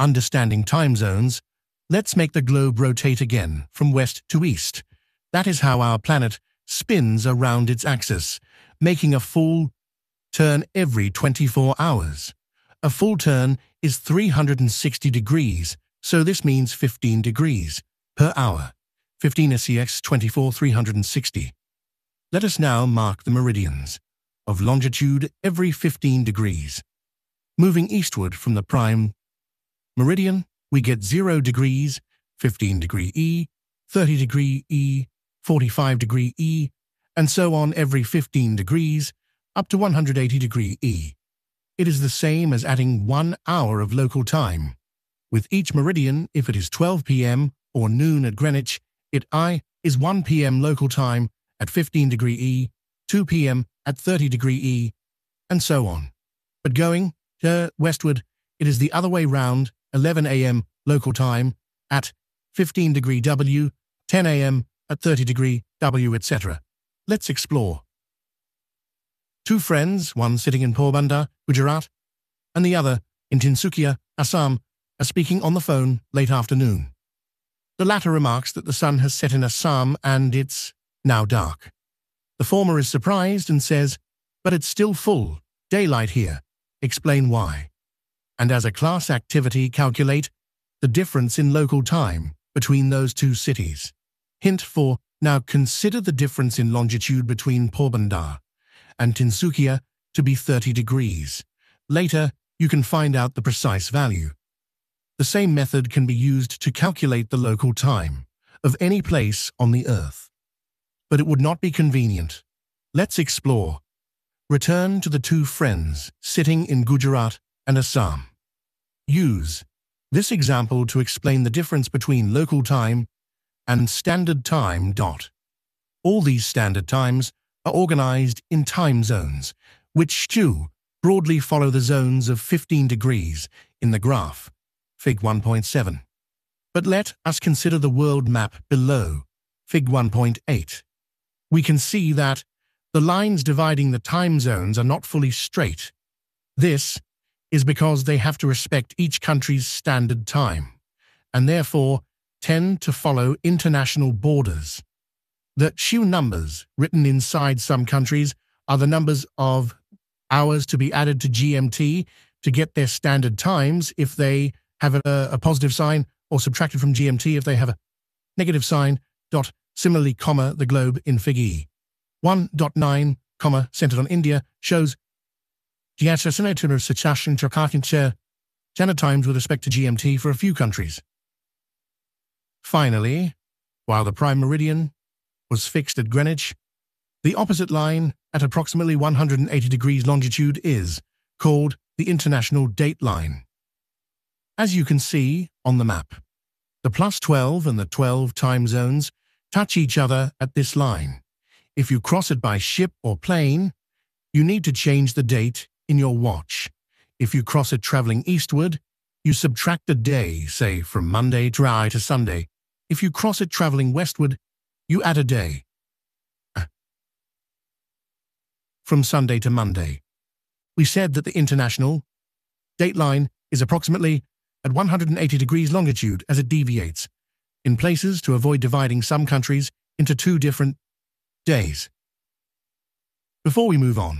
Understanding time zones, let's make the globe rotate again from west to east. That is how our planet spins around its axis, making a full turn every 24 hours. A full turn is 360 degrees, so this means 15 degrees per hour. 15 SEX 24 360. Let us now mark the meridians of longitude every 15 degrees. Moving eastward from the prime meridian, we get 0 degrees, 15 degree E, 30 degree E, 45 degree E, and so on every 15 degrees, up to 180 degree E. It is the same as adding one hour of local time. With each meridian, if it is 12 p.m. or noon at Greenwich, it I is 1 p.m. local time at 15 degree E, 2 p.m. at 30 degree E, and so on. But going uh, westward, it is the other way round, 11 a.m. local time at 15 degree W, 10 a.m. at 30 degree W, etc. Let's explore. Two friends, one sitting in Porbandar, Gujarat, and the other in Tinsukia, Assam, are speaking on the phone late afternoon. The latter remarks that the sun has set in Assam and it's now dark. The former is surprised and says, but it's still full, daylight here. Explain why. And as a class activity, calculate the difference in local time between those two cities. Hint for now consider the difference in longitude between Porbandar and Tinsukia to be 30 degrees. Later, you can find out the precise value. The same method can be used to calculate the local time of any place on the Earth but it would not be convenient. Let's explore. Return to the two friends sitting in Gujarat and Assam. Use this example to explain the difference between local time and standard time. Dot. All these standard times are organized in time zones, which do broadly follow the zones of 15 degrees in the graph, Fig 1.7. But let us consider the world map below, Fig 1.8 we can see that the lines dividing the time zones are not fully straight. This is because they have to respect each country's standard time, and therefore tend to follow international borders. The Shu numbers written inside some countries are the numbers of hours to be added to GMT to get their standard times if they have a, a positive sign or subtracted from GMT if they have a negative sign. Dot Similarly, comma, the globe in Fig E. 1.9, comma, centered on India, shows China times with respect to GMT for a few countries. Finally, while the prime meridian was fixed at Greenwich, the opposite line at approximately 180 degrees longitude is called the International Date Line. As you can see on the map, the plus 12 and the 12 time zones touch each other at this line. If you cross it by ship or plane, you need to change the date in your watch. If you cross it traveling eastward, you subtract a day, say from Monday I to Sunday. If you cross it traveling westward, you add a day. Uh. From Sunday to Monday. We said that the international date line is approximately at 180 degrees longitude as it deviates in places to avoid dividing some countries into two different days. Before we move on,